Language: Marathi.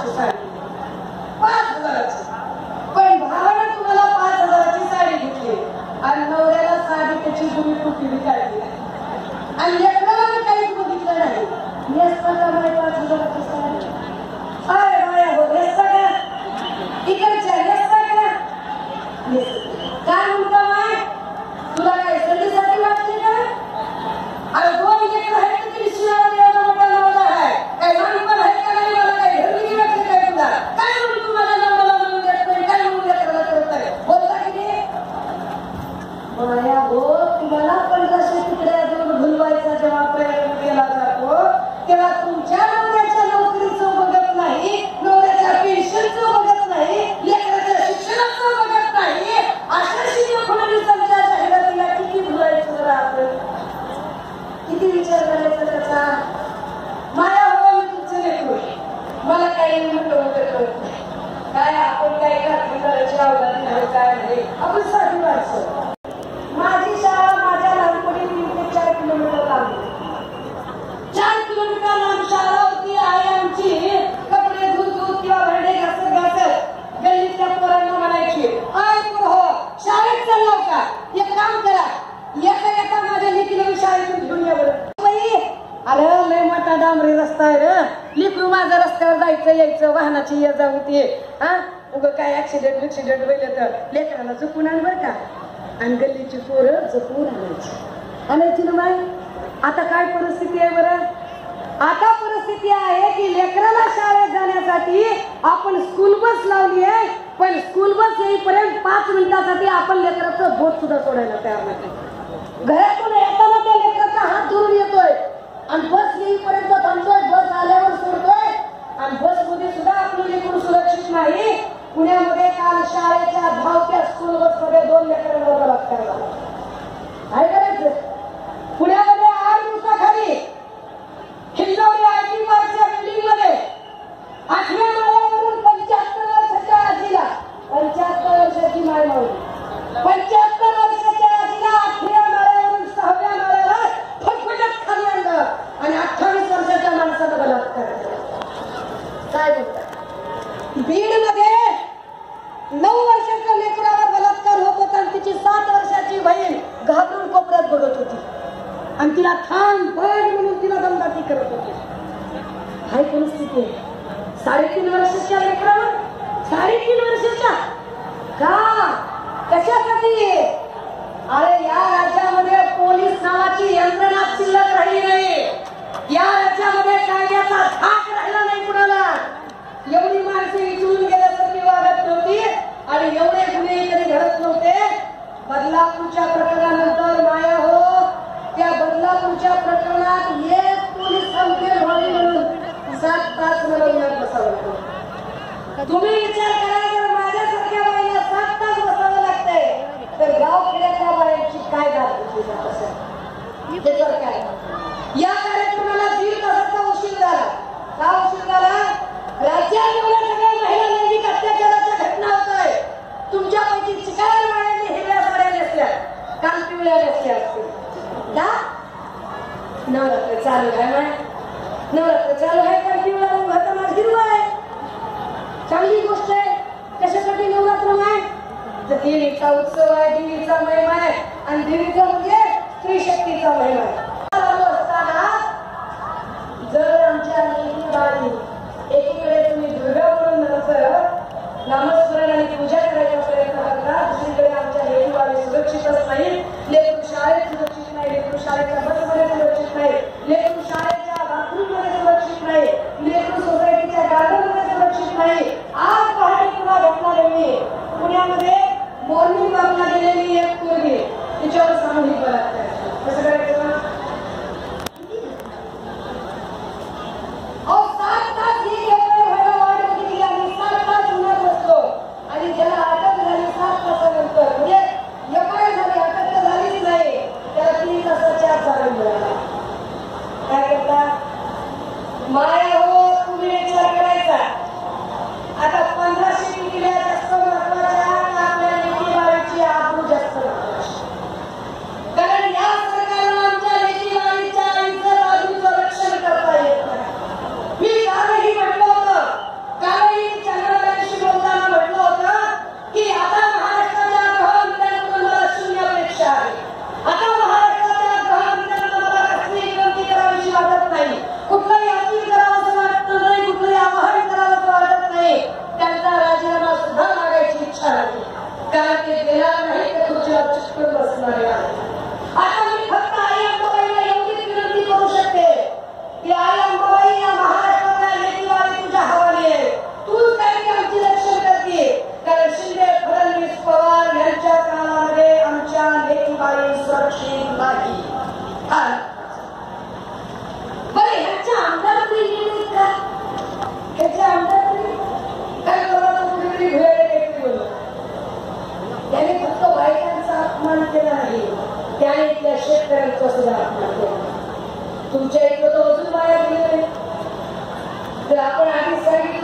exercise. आपण साठी माणसं. माझी शाळा माझ्या लहानपणी तीन ते चार किलोमीटर लांब. होती. चार किलोमीटर लांब शाळा होती आई आमची कपडे धुत धुत किंवा भांडे घासत घासत गल्लीतल्या पोरांना म्हणायची आय हो शाळेत चाललो का? एक काम करा येता येता माझ्या लेकीला मी शाळेतून घेऊन या बरं. अरे लय मोठा डांबरी रस्ता आहे रे. लिकू माझ्या रस्त्यावर जायचं यायचं वाहनाची ये जाऊ होती हा? उग काय ऍक्सिडेंट बिक्सिडेंट व्हायला तर लेकराला चुकून आण बरं का. आणि गल्लीची पोरं जपून आणायची. आणायची ना बाई? आता काय परिस्थिती आहे बरं? आता परिस्थिती आहे की लेकराला शाळेत जाण्यासाठी आपण स्कूल बस लावली आहे. पण स्कूल बस येईपर्यंत पाच मिनिटासाठी आपण लेकराचं बोट सुद्धा सोडायला तयार नाही. घरातून येताना त्या लेकराचा हात धरून येतोय. आणि बस येईपर्यंत थांबतोय. बस आल्यावर सोडतोय. आणि बसमध्ये सुद्धा आपली लेकरू सुरक्षित पुण्यामध्ये काल शाळेच्या धावत्या आणि तिला थांब पड म्हणून तिला दमदाटी करत होते. हाय परिस्थिती आहे. साडेतीन वर्षाच्या लेकरावर? साडेतीन वर्षाच्या? का? कशासाठी? अरे या राज्यामध्ये पोलीस नावाची यंत्रणा शिल्लक राहिली नाही या राज्यामध्ये कायद्याचा तुमच्या प्रकरणात एक पोलीस संख्येत व्हावी म्हणून सात तास मला उन्हात बसावं लागलं तुम्ही विचार करा जर माझ्यासारख्या बाईला सात तास बसावं लागतंय तर गाव खेड्यातल्या बायांची काय गाठ घेतली जात असेल त्याच्यावर काय? नवरात्र चालू आहे माय नवरात्र चालू आहे तर पिवळा रंग हा माझा हिरवा आहे. चांगली गोष्ट आहे. कशासाठी नवरात्र माय तर देवीचा उत्सव आहे देवीचा महिमा आहे. आणि देवीचा म्हणजे स्त्री शक्तीचा महिमा आहे चालू असताना जर आमच्या लेकी बाळी एकीकडे तुम्ही दुर्गा म्हणून नंतर नामस्मरण आणि पूजा करायचा प्रयत्न करता दुसरीकडे आमच्या लेकी बाळी सुरक्षितच नाही लेकरू शाळेत सुरक्षित नाही लेकरू शाळेच्या बसमध्ये सुरक्षित नाही लेकरू शाळेच्या बाथरूममध्ये सुरक्षित नाही लेकरू सोसायटीच्या गार्डनमध्ये सुरक्षित नाही आज पहाटे पुन्हा घटना घडली पुण्यामध्ये मॉर्निंग वॉकला गेलेली एक पोरगी तिच्यावर सामूहिक बलात्कार कसं करायचं अहो, सात तास ही एवढं व्हायला वाट बघितली आम्ही सात तास उन्हात बसलो आणि ज्याला अटक झाली सात तासानंतर म्हणजे एवढं झाली अटक तर झालीच नाही त्याला तीन तासाच्या आत जामीन मिळाला काय करता माया बरं ह्याच्या आमदारांनी लिहिले काय ह्याच्या काय कोणाला मुलगी फक्त बायकांचा अपमान केला नाही त्याने इथल्या शेतकऱ्यांचा तुमच्या इथं तर अजून बाया गेले तर आपण आधी सांगितलं